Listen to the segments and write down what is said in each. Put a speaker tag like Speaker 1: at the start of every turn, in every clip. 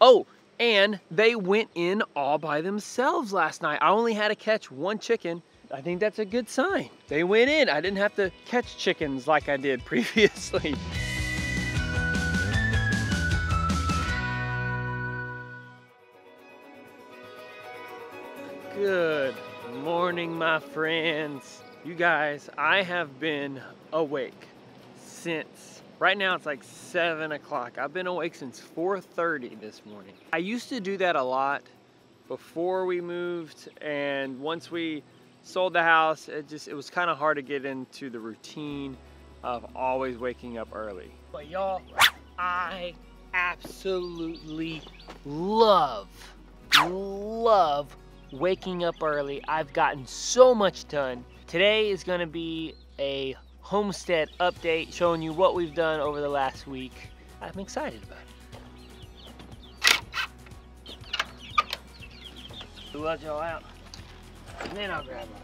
Speaker 1: Oh, and they went in all by themselves last night. I only had to catch one chicken. I think that's a good sign. They went in. I didn't have to catch chickens like I did previously. Good morning, my friends. You guys, I have been awake since, right now it's like seven o'clock. I've been awake since 4.30 this morning. I used to do that a lot before we moved and once we sold the house, it just, it was kind of hard to get into the routine of always waking up early. But y'all, I absolutely love, love waking up early. I've gotten so much done. Today is gonna be a homestead update showing you what we've done over the last week. I'm excited about it. We'll let y'all out, and then I'll grab one.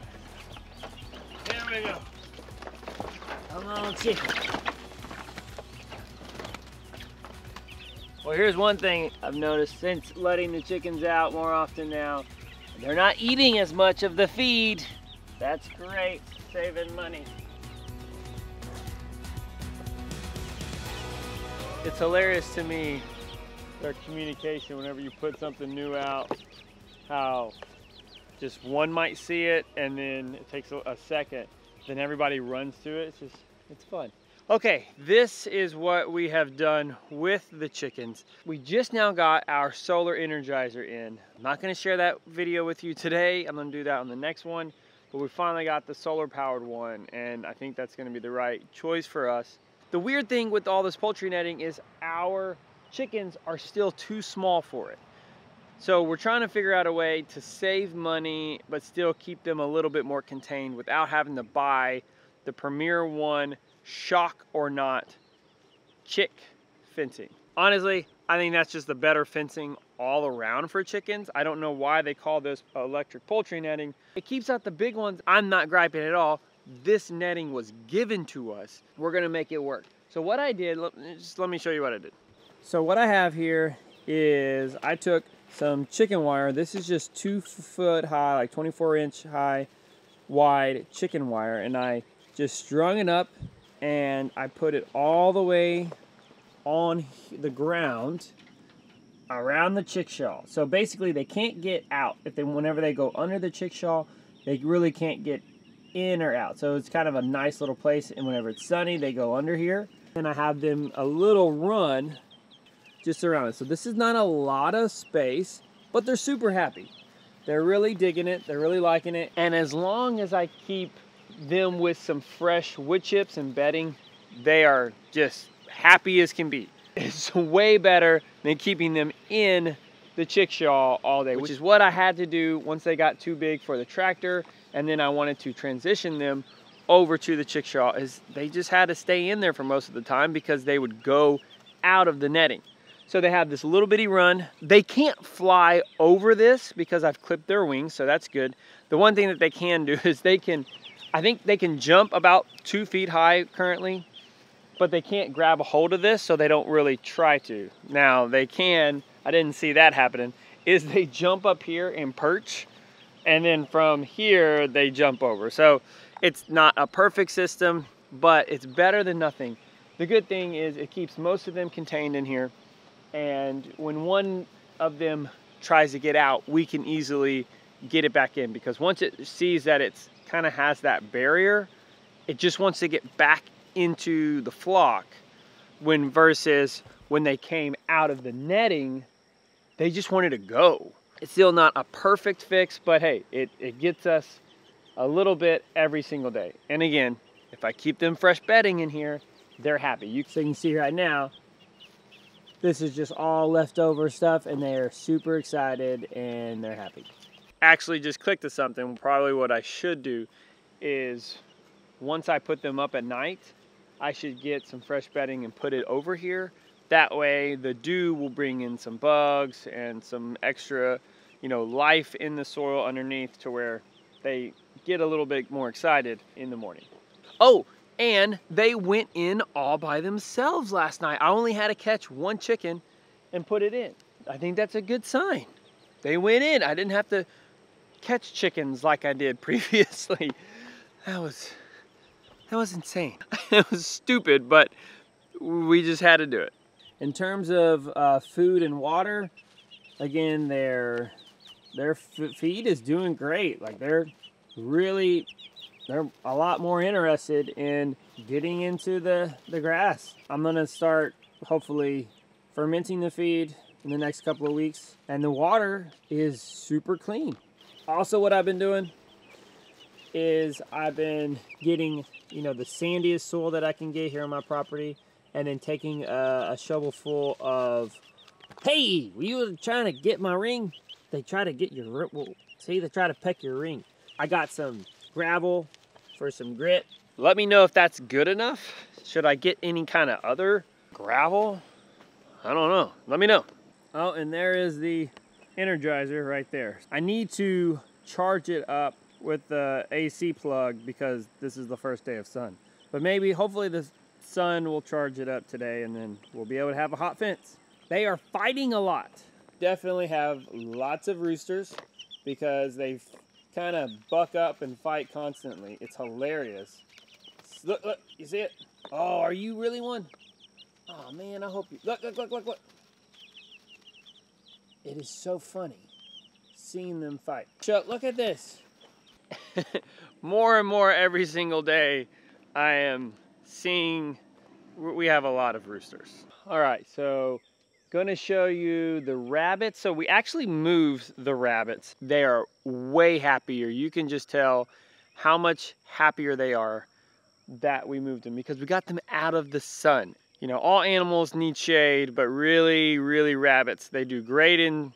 Speaker 1: Here we go. Come on, chicken. Well, here's one thing I've noticed since letting the chickens out more often now. They're not eating as much of the feed. That's great, saving money. It's hilarious to me, their communication whenever you put something new out, how just one might see it and then it takes a, second, then everybody runs to it. It's just, it's fun. Okay, this is what we have done with the chickens. We just now got our solar energizer in. I'm not gonna share that video with you today. I'm gonna do that on the next one, but we finally got the solar powered one and I think that's gonna be the right choice for us. The weird thing with all this poultry netting is our chickens are still too small for it. So we're trying to figure out a way to save money, but still keep them a little bit more contained without having to buy the Premier One shock or not chick fencing. Honestly, I think that's just the better fencing all around for chickens. I don't know why they call this electric poultry netting. It keeps out the big ones. I'm not griping at all. This netting was given to us. We're gonna make it work. So what I did, just let me show you what I did. So what I have here is I took some chicken wire. This is just two foot high, like 24 inch high, wide chicken wire. And I just strung it up and I put it all the way on the ground around the chickshaw. So basically they can't get out. If they whenever they go under the chickshaw, they really can't get in or out. So it's kind of a nice little place and whenever it's sunny, they go under here. And I have them a little run just around it. So this is not a lot of space, but they're super happy. They're really digging it. They're really liking it. And as long as I keep them with some fresh wood chips and bedding, they are just happy as can be. It's way better than keeping them in the chickshaw all day, which is what I had to do once they got too big for the tractor. And then I wanted to transition them over to the chickshaw is they just had to stay in there for most of the time because they would go out of the netting. So they have this little bitty run. They can't fly over this because I've clipped their wings, so that's good. The one thing that they can do is they can I think they can jump about two feet high currently, but they can't grab a hold of this, so they don't really try to. Now they can, I didn't see that happening, is they jump up here and perch, and then from here they jump over. So it's not a perfect system, but it's better than nothing. The good thing is it keeps most of them contained in here, and when one of them tries to get out, we can easily get it back in because once it sees that it's kind of has that barrier. It just wants to get back into the flock when versus when they came out of the netting, they just wanted to go. It's still not a perfect fix, but hey, it, it gets us a little bit every single day. And again, if I keep them fresh bedding in here, they're happy. You, so you can see right now, this is just all leftover stuff and they're super excited and they're happy actually just clicked to something. Probably what I should do is once I put them up at night, I should get some fresh bedding and put it over here. That way the dew will bring in some bugs and some extra, you know, life in the soil underneath to where they get a little bit more excited in the morning. Oh, and they went in all by themselves last night. I only had to catch one chicken and put it in. I think that's a good sign. They went in. I didn't have to catch chickens like I did previously. That was, that was insane. it was stupid, but we just had to do it. In terms of uh, food and water, again, their their feed is doing great. Like they're really, they're a lot more interested in getting into the, the grass. I'm gonna start hopefully fermenting the feed in the next couple of weeks. And the water is super clean. Also what I've been doing is I've been getting, you know, the sandiest soil that I can get here on my property and then taking a, a shovel full of, hey, were you trying to get my ring? They try to get your, well, see, they try to peck your ring. I got some gravel for some grit. Let me know if that's good enough. Should I get any kind of other gravel? I don't know. Let me know. Oh, and there is the Energizer right there. I need to charge it up with the AC plug because this is the first day of sun. But maybe, hopefully the sun will charge it up today and then we'll be able to have a hot fence. They are fighting a lot. Definitely have lots of roosters because they kind of buck up and fight constantly. It's hilarious. Look, look, you see it? Oh, are you really one? Oh man, I hope you, look, look, look, look, look. It is so funny seeing them fight. Chuck, look at this. more and more every single day, I am seeing, we have a lot of roosters. All right, so gonna show you the rabbits. So we actually moved the rabbits. They are way happier. You can just tell how much happier they are that we moved them because we got them out of the sun you know, all animals need shade, but really, really rabbits, they do great in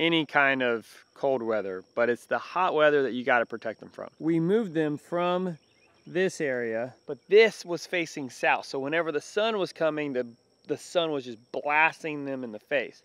Speaker 1: any kind of cold weather, but it's the hot weather that you got to protect them from. We moved them from this area, but this was facing south. So whenever the sun was coming, the, the sun was just blasting them in the face.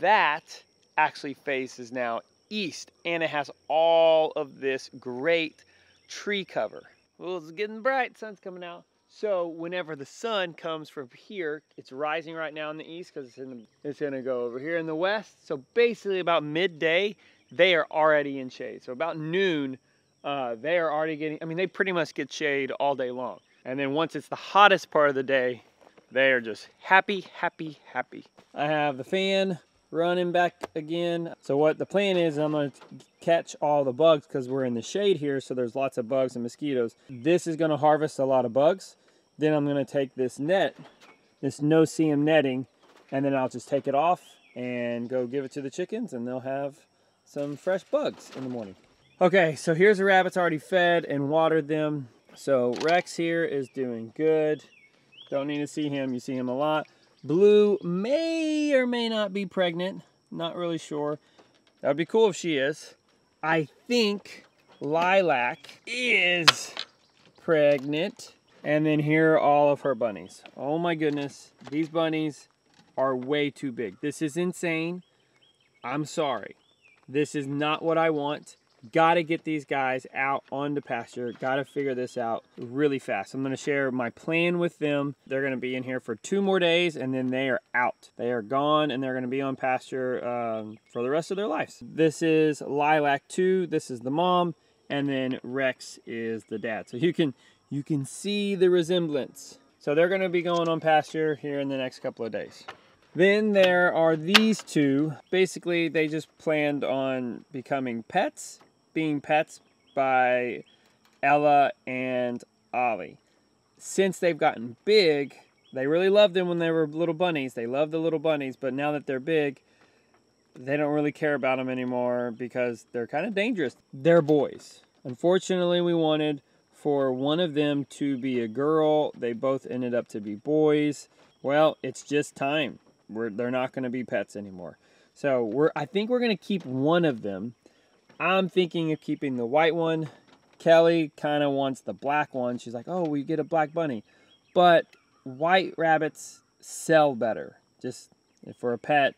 Speaker 1: That actually faces now east, and it has all of this great tree cover. Well, it's getting bright, sun's coming out. So whenever the sun comes from here, it's rising right now in the east because it's, it's gonna go over here in the west. So basically about midday, they are already in shade. So about noon, uh, they are already getting, I mean, they pretty much get shade all day long. And then once it's the hottest part of the day, they are just happy, happy, happy. I have the fan running back again. So what the plan is, I'm gonna catch all the bugs because we're in the shade here, so there's lots of bugs and mosquitoes. This is gonna harvest a lot of bugs. Then I'm gonna take this net, this no-see-um netting, and then I'll just take it off and go give it to the chickens and they'll have some fresh bugs in the morning. Okay, so here's the rabbits already fed and watered them. So Rex here is doing good. Don't need to see him, you see him a lot. Blue may or may not be pregnant. Not really sure. That would be cool if she is. I think Lilac is pregnant. And then here are all of her bunnies. Oh my goodness. These bunnies are way too big. This is insane. I'm sorry. This is not what I want. Got to get these guys out on the pasture. Got to figure this out really fast. I'm going to share my plan with them. They're going to be in here for two more days and then they are out. They are gone and they're going to be on pasture um, for the rest of their lives. This is Lilac 2. This is the mom and then Rex is the dad. So you can you can see the resemblance. So they're gonna be going on pasture here in the next couple of days. Then there are these two. Basically, they just planned on becoming pets, being pets by Ella and Ollie. Since they've gotten big, they really loved them when they were little bunnies. They love the little bunnies, but now that they're big, they don't really care about them anymore because they're kind of dangerous. They're boys. Unfortunately, we wanted for one of them to be a girl. They both ended up to be boys. Well, it's just time. We're, they're not going to be pets anymore. So we're I think we're going to keep one of them. I'm thinking of keeping the white one. Kelly kind of wants the black one. She's like, oh, we get a black bunny. But white rabbits sell better. Just for a pet,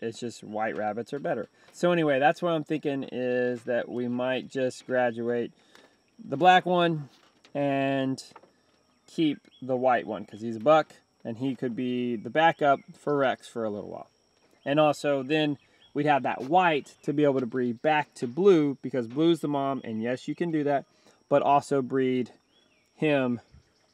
Speaker 1: it's just white rabbits are better. So anyway, that's what I'm thinking is that we might just graduate the black one and keep the white one because he's a buck and he could be the backup for Rex for a little while. And also then we'd have that white to be able to breed back to blue because blue's the mom. And yes, you can do that, but also breed him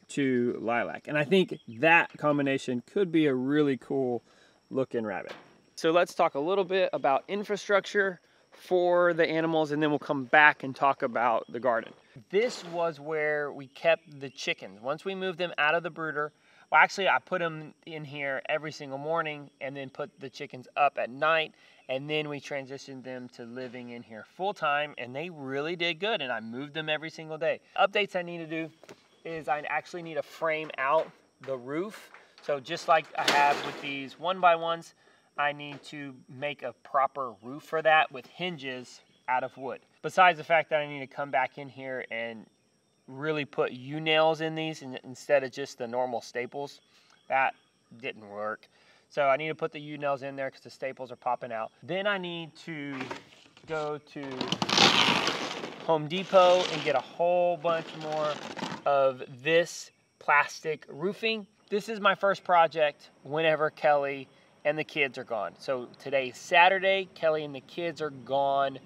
Speaker 1: to lilac. And I think that combination could be a really cool looking rabbit. So let's talk a little bit about infrastructure for the animals and then we'll come back and talk about the garden. This was where we kept the chickens. Once we moved them out of the brooder, well actually I put them in here every single morning and then put the chickens up at night and then we transitioned them to living in here full time and they really did good and I moved them every single day. Updates I need to do is I actually need to frame out the roof. So just like I have with these one by ones, I need to make a proper roof for that with hinges out of wood. Besides the fact that I need to come back in here and really put U-nails in these instead of just the normal staples, that didn't work. So I need to put the U-nails in there because the staples are popping out. Then I need to go to Home Depot and get a whole bunch more of this plastic roofing. This is my first project whenever Kelly and the kids are gone. So today's Saturday, Kelly and the kids are gone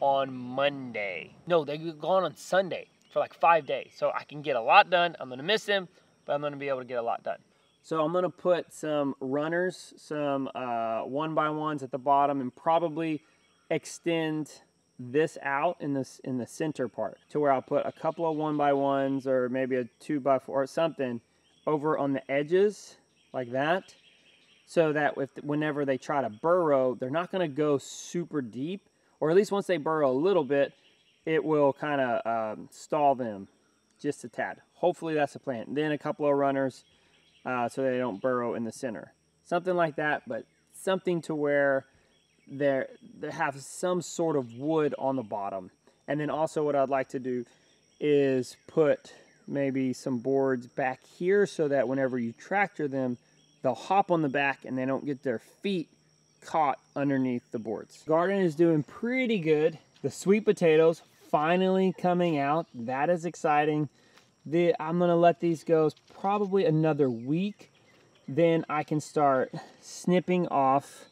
Speaker 1: on Monday. No, they're gone on Sunday for like five days. So I can get a lot done. I'm gonna miss them, but I'm gonna be able to get a lot done. So I'm gonna put some runners, some uh, one by ones at the bottom and probably extend this out in this in the center part to where I'll put a couple of one by ones or maybe a two by four or something over on the edges like that so that whenever they try to burrow, they're not going to go super deep, or at least once they burrow a little bit, it will kind of um, stall them just a tad. Hopefully that's the plan. Then a couple of runners uh, so they don't burrow in the center. Something like that, but something to where they have some sort of wood on the bottom. And then also what I'd like to do is put maybe some boards back here so that whenever you tractor them, they'll hop on the back and they don't get their feet caught underneath the boards. Garden is doing pretty good. The sweet potatoes finally coming out. That is exciting. The, I'm gonna let these go probably another week. Then I can start snipping off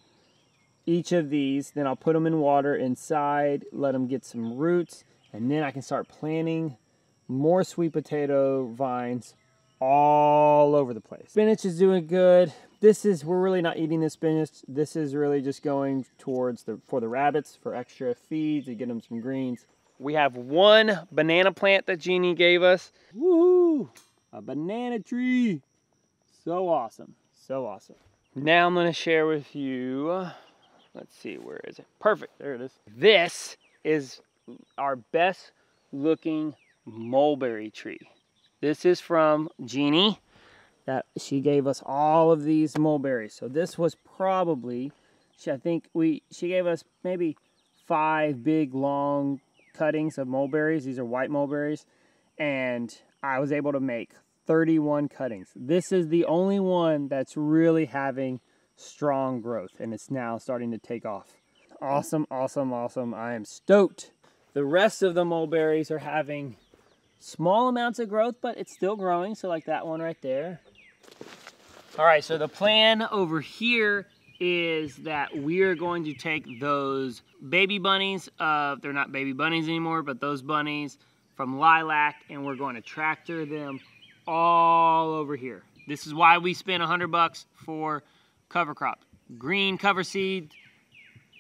Speaker 1: each of these. Then I'll put them in water inside, let them get some roots, and then I can start planting more sweet potato vines all over the place. Spinach is doing good. This is, we're really not eating this spinach. This is really just going towards the, for the rabbits, for extra feed, to get them some greens. We have one banana plant that Jeannie gave us. Woohoo! A banana tree. So awesome. So awesome. Now I'm gonna share with you, let's see, where is it? Perfect, there it is. This is our best looking mulberry tree. This is from Jeannie that she gave us all of these mulberries. So this was probably, she, I think we, she gave us maybe five big long cuttings of mulberries. These are white mulberries. And I was able to make 31 cuttings. This is the only one that's really having strong growth and it's now starting to take off. Awesome, awesome, awesome. I am stoked. The rest of the mulberries are having small amounts of growth, but it's still growing. So like that one right there. All right, so the plan over here is that we're going to take those baby bunnies, uh, they're not baby bunnies anymore, but those bunnies from Lilac, and we're going to tractor them all over here. This is why we spent 100 bucks for cover crop. Green cover seed,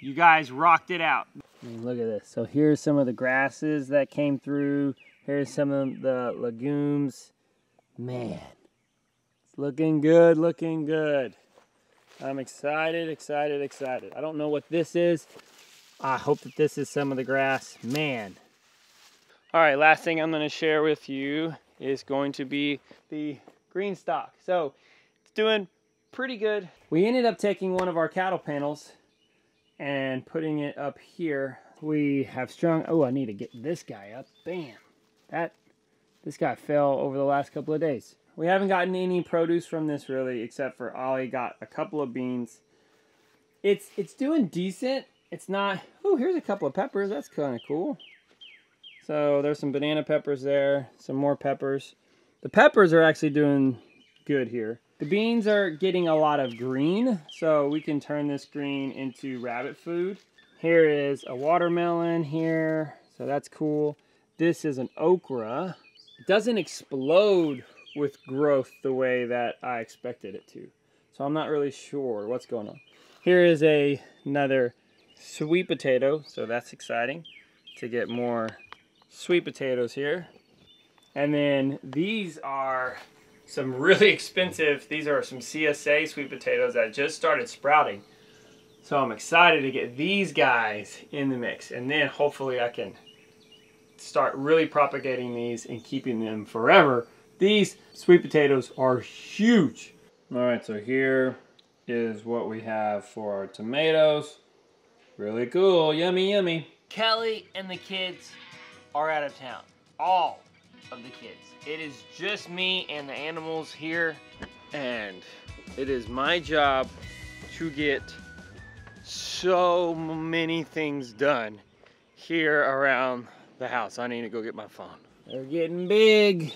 Speaker 1: you guys rocked it out. Look at this. So here's some of the grasses that came through. Here's some of the legumes. Man, it's looking good, looking good. I'm excited, excited, excited. I don't know what this is. I hope that this is some of the grass. Man. All right, last thing I'm gonna share with you is going to be the green stock. So it's doing pretty good. We ended up taking one of our cattle panels and putting it up here. We have strung, oh, I need to get this guy up. Bam. That this guy fell over the last couple of days. We haven't gotten any produce from this really, except for Ollie got a couple of beans. It's it's doing decent. It's not. Oh, here's a couple of peppers. That's kind of cool. So there's some banana peppers there, some more peppers. The peppers are actually doing good here. The beans are getting a lot of green, so we can turn this green into rabbit food. Here is a watermelon here, so that's cool. This is an okra. It doesn't explode with growth the way that I expected it to. So I'm not really sure what's going on. Here is a, another sweet potato, so that's exciting to get more sweet potatoes here. And then these are some really expensive, these are some CSA sweet potatoes that just started sprouting. So I'm excited to get these guys in the mix. And then hopefully I can start really propagating these and keeping them forever. These sweet potatoes are huge. All right, so here is what we have for our tomatoes. Really cool, yummy, yummy. Kelly and the kids are out of town. All of the kids. It is just me and the animals here, and it is my job to get so many things done here around the house. I need to go get my phone. They're getting big.